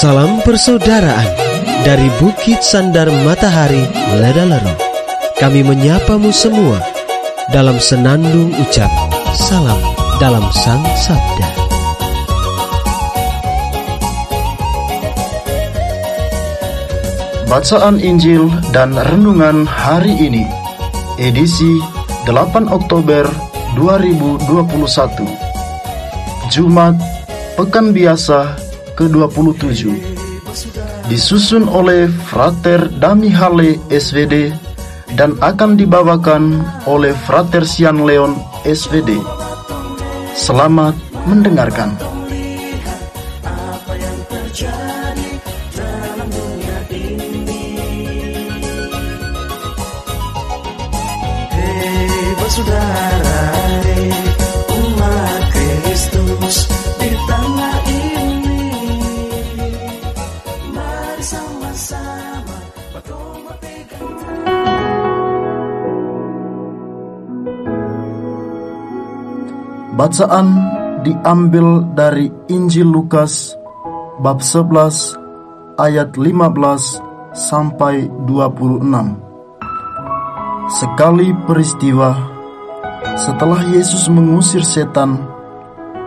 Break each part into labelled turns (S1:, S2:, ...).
S1: Salam persaudaraan dari Bukit Sandar Matahari Ledalero. Kami menyapamu semua dalam senandung ucap salam dalam Sang Sabda.
S2: Bacaan Injil dan Renungan hari ini Edisi 8 Oktober 2021 Jumat Pekan Biasa ke-27 disusun oleh Frater Damihale SVD dan akan dibawakan oleh Frater Sian Leon SVD. Selamat mendengarkan. Bacaan diambil dari Injil Lukas bab 11 ayat 15 sampai 26. Sekali peristiwa setelah Yesus mengusir setan,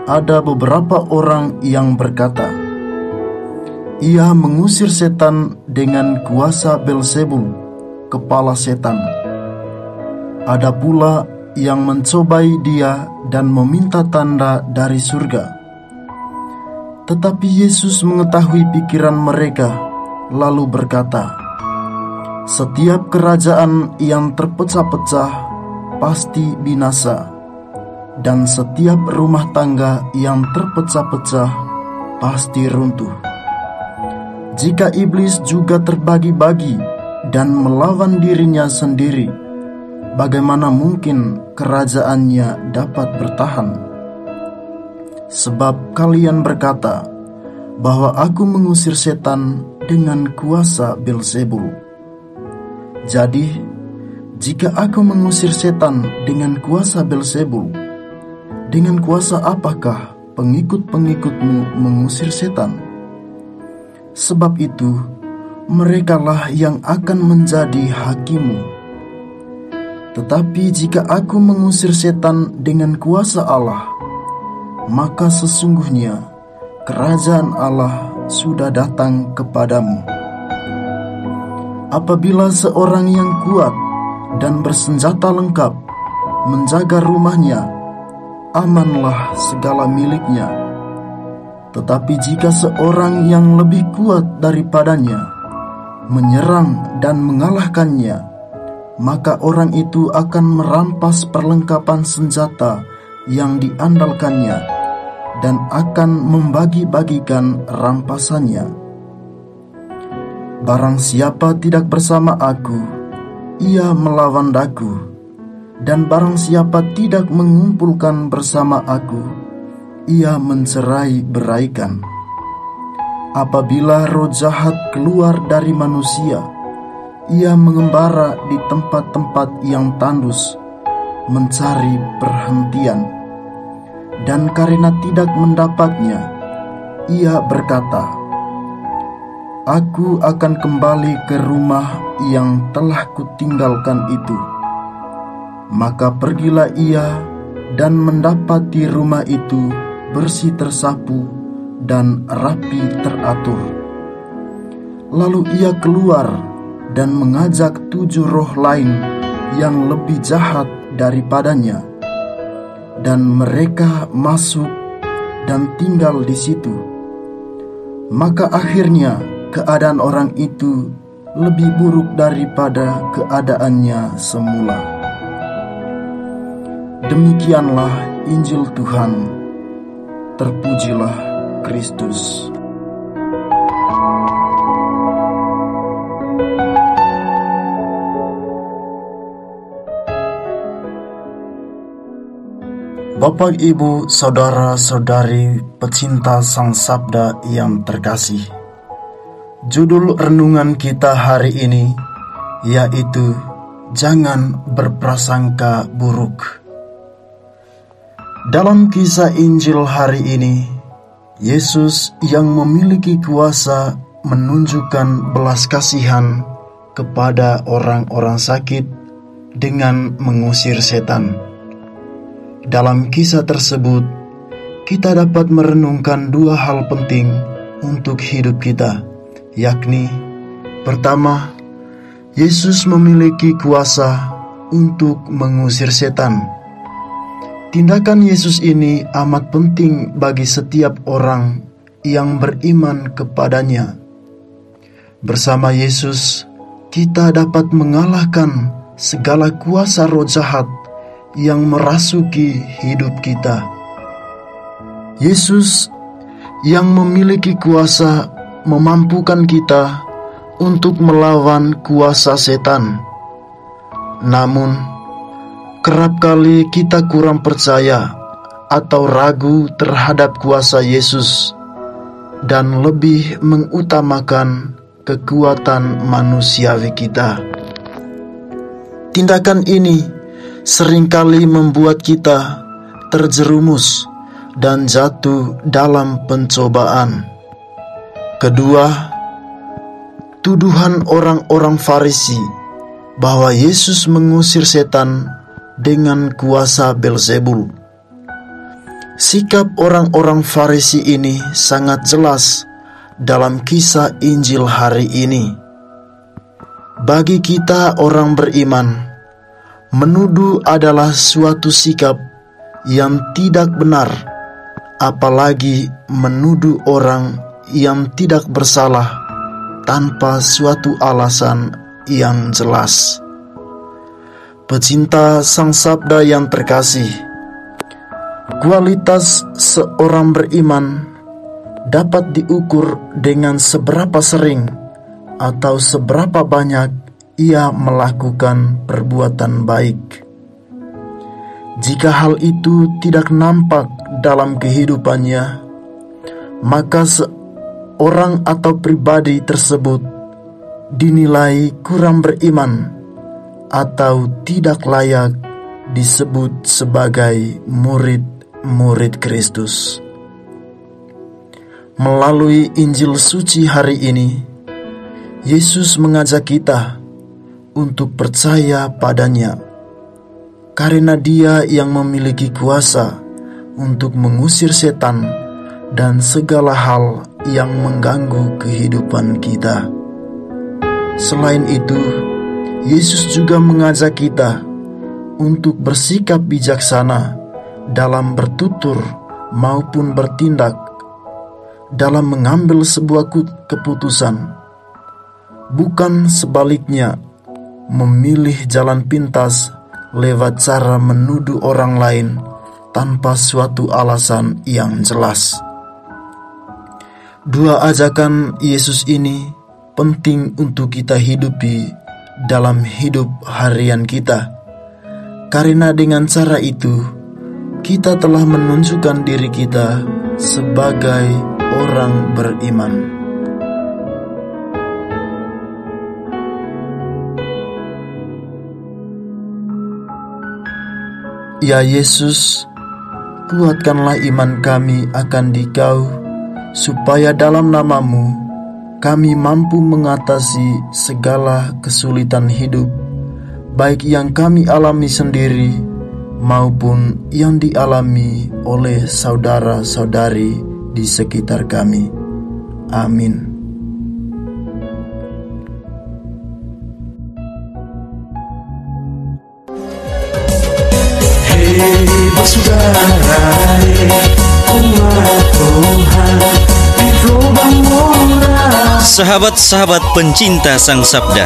S2: ada beberapa orang yang berkata, "Ia mengusir setan dengan kuasa Belzebul, kepala setan." Ada pula yang mencobai dia dan meminta tanda dari surga. Tetapi Yesus mengetahui pikiran mereka, lalu berkata, "Setiap kerajaan yang terpecah-pecah pasti binasa, dan setiap rumah tangga yang terpecah-pecah pasti runtuh." Jika iblis juga terbagi-bagi dan melawan dirinya sendiri, bagaimana mungkin kerajaannya dapat bertahan? Sebab kalian berkata bahwa aku mengusir setan dengan kuasa Belzebul. Jadi, jika aku mengusir setan dengan kuasa Belzebul, dengan kuasa apakah pengikut-pengikutmu mengusir setan? Sebab itu, merekalah yang akan menjadi hakimu. Tetapi jika aku mengusir setan dengan kuasa Allah, maka sesungguhnya kerajaan Allah sudah datang kepadamu. Apabila seorang yang kuat dan bersenjata lengkap menjaga rumahnya, amanlah segala miliknya. Tetapi jika seorang yang lebih kuat daripadanya menyerang dan mengalahkannya, maka orang itu akan merampas perlengkapan senjata yang diandalkannya dan akan membagi-bagikan rampasannya. Barang siapa tidak bersama aku, ia melawan daku, dan barang siapa tidak mengumpulkan bersama aku, ia mencerai beraikan. Apabila roh jahat keluar dari manusia, ia mengembara di tempat-tempat yang tandus, mencari perhentian, dan karena tidak mendapatnya, ia berkata, "Aku akan kembali ke rumah yang telah kutinggalkan itu." Maka pergilah ia dan mendapati rumah itu bersih tersapu dan rapi teratur. Lalu ia keluar dan mengajak tujuh roh lain yang lebih jahat daripadanya, dan mereka masuk dan tinggal di situ. Maka akhirnya keadaan orang itu lebih buruk daripada keadaannya semula. Demikianlah Injil Tuhan. Terpujilah Kristus. Bapak, Ibu, saudara-saudari pecinta Sang Sabda yang terkasih. Judul renungan kita hari ini yaitu Jangan berprasangka buruk. Dalam kisah Injil hari ini, Yesus yang memiliki kuasa menunjukkan belas kasihan kepada orang-orang sakit dengan mengusir setan. Dalam kisah tersebut, kita dapat merenungkan dua hal penting untuk hidup kita, yakni pertama, Yesus memiliki kuasa untuk mengusir setan. Tindakan Yesus ini amat penting bagi setiap orang yang beriman kepadanya. Bersama Yesus, kita dapat mengalahkan segala kuasa roh jahat yang merasuki hidup kita. Yesus yang memiliki kuasa memampukan kita untuk melawan kuasa setan. Namun, kerap kali kita kurang percaya atau ragu terhadap kuasa Yesus dan lebih mengutamakan kekuatan manusiawi kita. Tindakan ini sering kali membuat kita terjerumus dan jatuh dalam pencobaan. Kedua, tuduhan orang-orang Farisi bahwa Yesus mengusir setan dengan kuasa Belzebul. Sikap orang-orang Farisi ini sangat jelas dalam kisah Injil hari ini. Bagi kita, orang beriman, menuduh adalah suatu sikap yang tidak benar, apalagi menuduh orang yang tidak bersalah tanpa suatu alasan yang jelas. Pecinta Sang Sabda yang terkasih, kualitas seorang beriman dapat diukur dengan seberapa sering atau seberapa banyak ia melakukan perbuatan baik. Jika hal itu tidak nampak dalam kehidupannya, maka seorang atau pribadi tersebut dinilai kurang beriman atau tidak layak disebut sebagai murid-murid Kristus. Melalui Injil suci hari ini, Yesus mengajak kita untuk percaya padanya, karena Dia yang memiliki kuasa untuk mengusir setan dan segala hal yang mengganggu kehidupan kita. Selain itu, Yesus juga mengajak kita untuk bersikap bijaksana dalam bertutur maupun bertindak dalam mengambil sebuah keputusan, bukan sebaliknya memilih jalan pintas lewat cara menuduh orang lain tanpa suatu alasan yang jelas. Dua ajakan Yesus ini penting untuk kita hidupi dalam hidup harian kita, karena dengan cara itu kita telah menunjukkan diri kita sebagai orang beriman. Ya Yesus, kuatkanlah iman kami akan Dikau, supaya dalam namamu kami mampu mengatasi segala kesulitan hidup, baik yang kami alami sendiri maupun yang dialami oleh saudara-saudari di sekitar kami. Amin.
S3: Sahabat-sahabat pencinta Sang Sabda,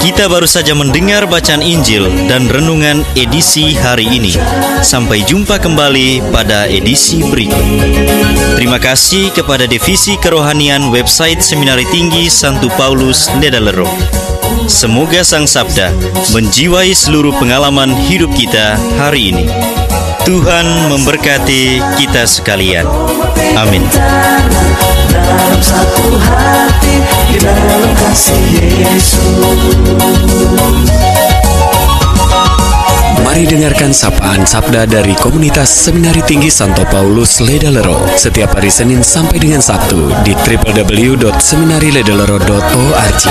S3: kita baru saja mendengar bacaan Injil dan renungan edisi hari ini. Sampai jumpa kembali pada edisi berikut. Terima kasih kepada Divisi Kerohanian website Seminari Tinggi Santo Paulus Nedalero. Semoga Sang Sabda menjiwai seluruh pengalaman hidup kita hari ini. Tuhan memberkati kita sekalian. Amin.
S4: Dalam satu hati di dalam kasih Yesus.
S5: Dengarkan sapaan sabda dari komunitas Seminari Tinggi Santo Paulus Ledalero setiap hari Senin sampai dengan Sabtu di www.seminariledalero.org.